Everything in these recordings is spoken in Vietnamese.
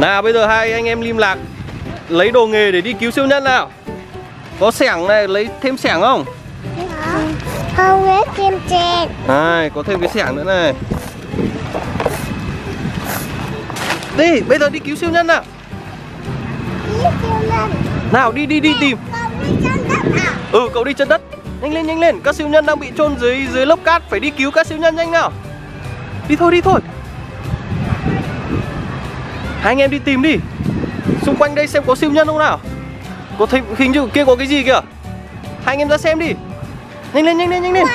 Nào bây giờ hai anh em lim lạc Lấy đồ nghề để đi cứu siêu nhân nào. Có sẻng này, lấy thêm sẻng không? Không hết thêm chèn Này, có thêm cái sẻng nữa này. Đi, bây giờ đi cứu siêu nhân nào. Đi siêu nhân. Nào, đi đi đi tìm. à? Ừ, cậu đi chân đất. Nhanh lên, nhanh lên. Các siêu nhân đang bị chôn dưới dưới lớp cát Phải đi cứu các siêu nhân nhanh nào. Đi thôi, đi thôi Hai anh em đi tìm đi. Xung quanh đây xem có siêu nhân không nào. Có thấy hình như kia có cái gì kìa. Hai anh em ra xem đi. Nhanh lên, nhanh lên, nhanh lên.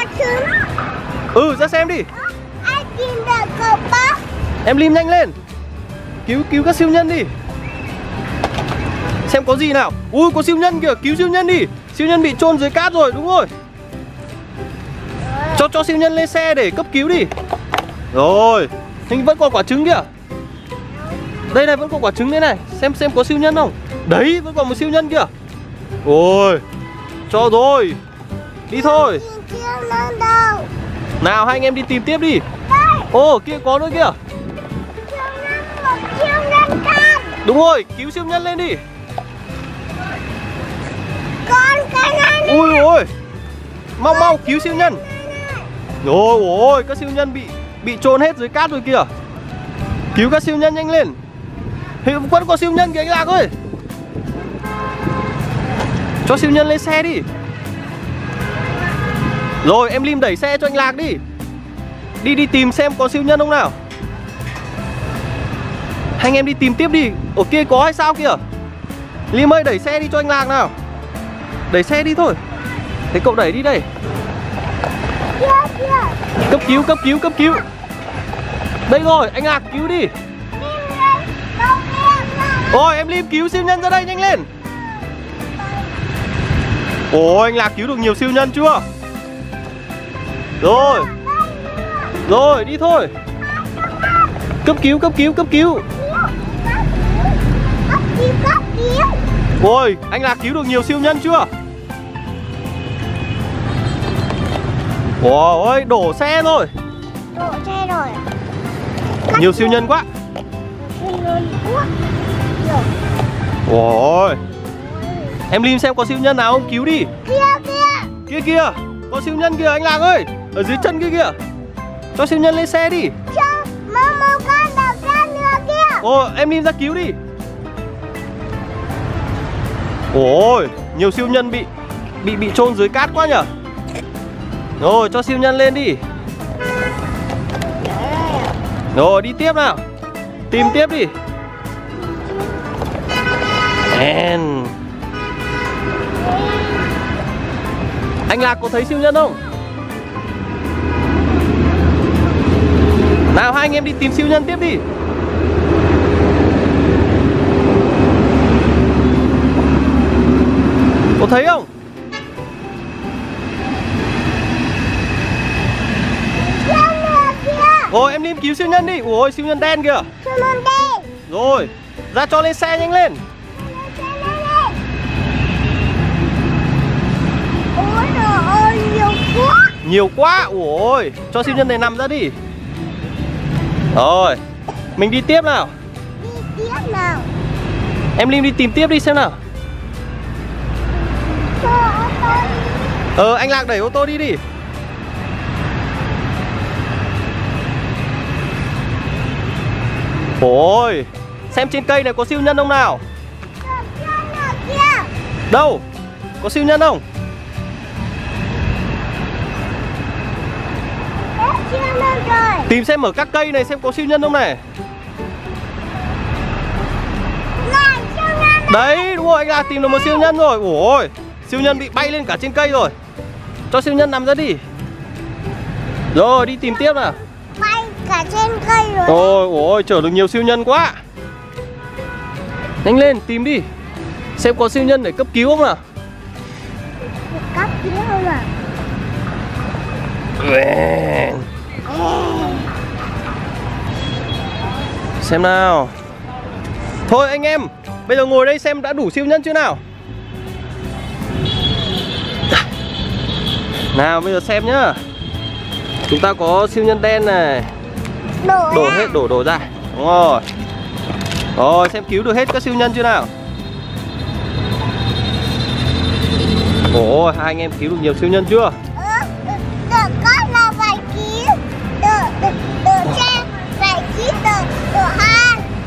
Ừ, ra xem đi. Em lim nhanh lên. Cứu cứu các siêu nhân đi. Xem có gì nào. Ui có siêu nhân kìa cứu siêu nhân đi. Siêu nhân bị chôn dưới cát rồi đúng rồi. Cho cho siêu nhân lên xe để cấp cứu đi. Rồi Hình vẫn còn quả trứng kìa đây này, vẫn còn quả trứng đây này. Xem xem có siêu nhân không? Đấy, vẫn còn một siêu nhân kìa. Ôi, Cho rồi. Đi thôi. Nào, hai anh em đi tìm tiếp đi. Ô, kia có nữa kìa. Đúng rồi, cứu siêu nhân lên đi. Con cái này này Ui. Ôi Mau mau, cứu siêu nhân. Rồi, ôi, các siêu nhân bị bị trôn hết dưới cát rồi kìa. Cứu các siêu nhân nhanh lên thì vẫn có siêu nhân kìa anh Lạc ơi. Cho siêu nhân lên xe đi. Rồi em Lim đẩy xe cho anh Lạc đi. Đi đi tìm xem có siêu nhân không nào. Hai anh em đi tìm tiếp đi. Ở kia có hay sao kìa. Lim ơi đẩy xe đi cho anh Lạc nào. Đẩy xe đi thôi. Thế cậu đẩy đi đây. Cấp cứu, cấp cứu, cấp cứu. Đây rồi, anh Lạc cứu đi. Ôi, em Lim cứu siêu nhân ra đây, nhanh lên. Ôi, anh Lạc cứu được nhiều siêu nhân chưa? Rồi. Rồi, đi thôi. Cấp cứu, cấp cứu, cấp cứu. Ôi, anh Lạc cứu được nhiều siêu nhân chưa? Ôi, đổ xe rồi. Đổ xe rồi. Nhiều siêu nhân quá. Siêu nhân quá Ôi. Em Lim xem có siêu nhân nào không? Cứu đi. Kia kia. Kia kia. Có siêu nhân kìa anh Lạc ơi. Ở dưới chân kia kìa. Cho siêu nhân lên xe đi. Cho mau mau con đập ra nữa kia. Ồ em Lim ra cứu đi. Ôi Nhiều siêu nhân bị Bị bị chôn dưới cát quá nhở. Rồi cho siêu nhân lên đi. Rồi đi tiếp nào. Tìm tiếp đi And Anh Lạc có thấy siêu nhân không? Nào hai anh em đi tìm siêu nhân tiếp đi. Có thấy không? Ôi em Lim cứu siêu nhân đi. Ôi siêu nhân đen kìa. Siêu nhân đi Rồi Ra cho lên xe nhanh lên Xe lên đi Ôi trời ơi nhiều quá Nhiều quá Ôi Cho siêu nhân này nằm ra đi. Rồi Mình đi tiếp nào. Đi tiếp nào Em Lim đi tìm tiếp đi xem nào. Ô tô đi Ờ anh Lạc đẩy ô tô đi đi. Ôi Xem trên cây này có siêu nhân không nào? Đâu? Có siêu nhân không Tìm xem ở các cây này xem có siêu nhân không này. Đấy đúng rồi anh Lạc tìm được một siêu nhân rồi. Ôi Siêu nhân bị bay lên cả trên cây rồi. Cho siêu nhân nằm ra đi. Rồi đi tìm tiếp nào. Bay cả trên cây rồi Ôi ôi chở được nhiều siêu nhân quá. Nhanh lên tìm đi. Xem có siêu nhân để cấp cứu không nào. Cấp cứu không à Xem nào. Thôi anh em Bây giờ ngồi đây xem đã đủ siêu nhân chưa nào? Nào bây giờ xem nhá. Chúng ta có siêu nhân đen này. Đổ Đổ hết đổ đổ ra. Đúng rồi. Rồi xem cứu được hết các siêu nhân chưa nào? Ồ hai anh em cứu được nhiều siêu nhân chưa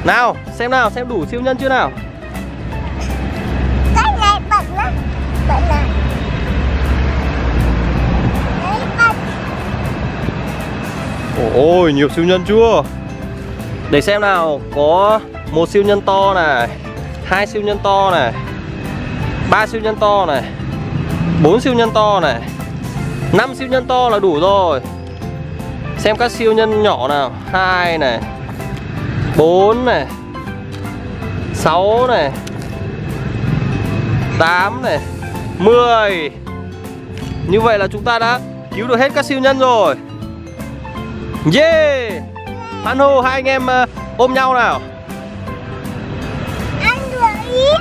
Nào xem nào xem đủ siêu nhân chưa nào? Cái này bận lắm. Bận Đấy bận. Ôi nhiều siêu nhân chưa? Để xem nào Có một siêu nhân to này hai siêu nhân to này ba siêu nhân to này bốn siêu nhân to này năm siêu nhân to là đủ rồi. Xem các siêu nhân nhỏ nào hai này bốn này sáu này tám này mười. Như vậy là chúng ta đã cứu được hết các siêu nhân rồi. Yeah! Hoan hô hai anh em ờ, ôm nhau nào. Ăn được ít.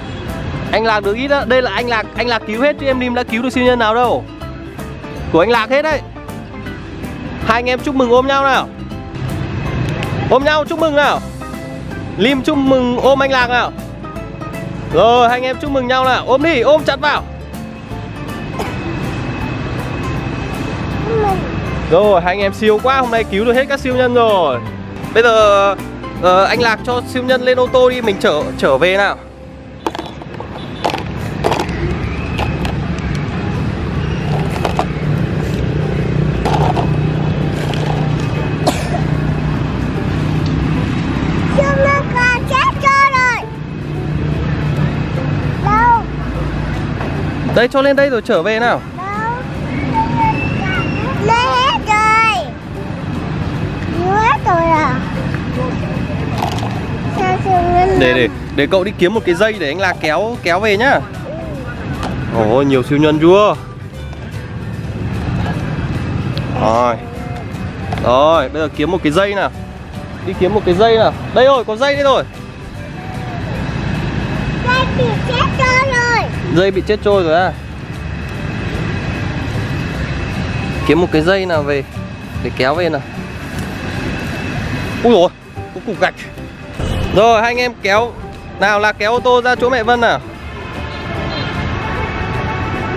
Anh Lạc được ít đó Đây là anh Lạc Anh Lạc cứu hết chứ em Lim đã cứu được siêu nhân nào đâu. Của anh Lạc hết đấy. Hai anh em chúc mừng ôm nhau nào. Ôm nhau chúc mừng nào Lim chúc mừng ôm anh Lạc nào. Rồi hai anh em chúc mừng nhau nào. Ôm đi ôm chặt vào. Rồi hai anh em siêu quá Hôm nay cứu được hết các siêu nhân rồi. Bây giờ uh, anh Lạc cho siêu nhân lên ô tô đi Mình trở trở về nào. Đây cho lên đây rồi trở về nào đâu hết rồi hết rồi à để để để cậu đi kiếm một cái dây để anh Lạc kéo kéo về nhá. Ồ nhiều siêu nhân chưa? Rồi. Rồi, bây giờ kiếm một cái dây nào. Đi kiếm một cái dây nào. Đây rồi, có dây đây rồi. Đây bị chết rồi Dây bị chết trôi rồi à. Kiếm một cái dây nào về để kéo về nào. Ui rồi, có cục gạch. Rồi, hai anh em kéo nào là kéo ô tô ra chỗ mẹ Vân nào.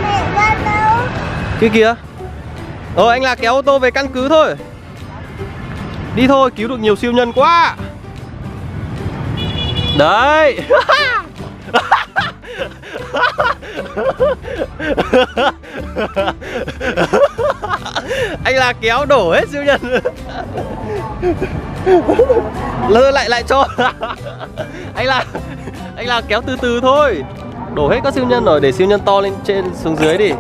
Mẹ ra đâu Kia kìa Rồi anh là kéo ô tô về căn cứ thôi Đi thôi cứu được nhiều siêu nhân quá Đấy Anh là kéo đổ hết siêu nhân. Lơ lại lại cho. Anh là Anh là kéo từ từ thôi. Đổ hết các siêu nhân rồi, Để siêu nhân to lên trên, xuống dưới đi.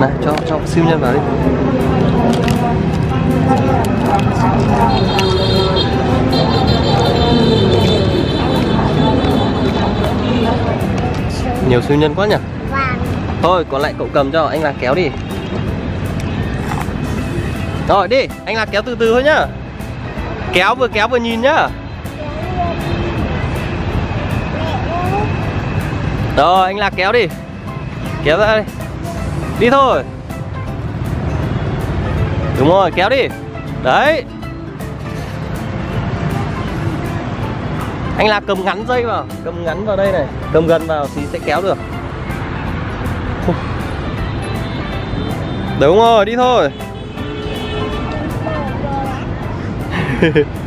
Này, cho cho siêu nhân vào đi. Nhiều siêu nhân quá nhỉ? Vàng Thôi còn lại cậu cầm cho anh Lạc kéo đi. Rồi đi Anh Lạc kéo từ từ thôi nhá. Kéo vừa kéo vừa nhìn nhá. Rồi anh Lạc kéo đi. Kéo ra đi Đi thôi. Đúng rồi kéo đi. Đấy Anh là cầm ngắn dây vào. Cầm ngắn vào đây này. Cầm gần vào thì sẽ kéo được. Đúng rồi, đi thôi.